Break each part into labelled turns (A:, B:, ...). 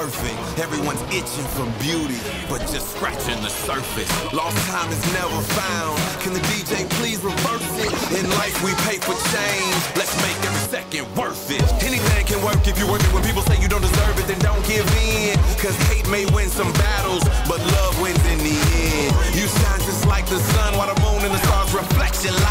A: perfect. Everyone's itching for beauty, but just scratching the surface. Lost time is never found. Can the DJ please reverse it? In life we pay for change. Let's make every second worth it. Anything can work if you work it. When people say you don't deserve it, then don't give in. Cause hate may win some battles, but love wins in the end. You shine just like the sun while the moon and the stars reflect your light.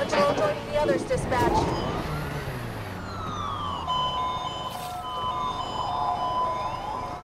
B: Patrol joining the others, dispatch.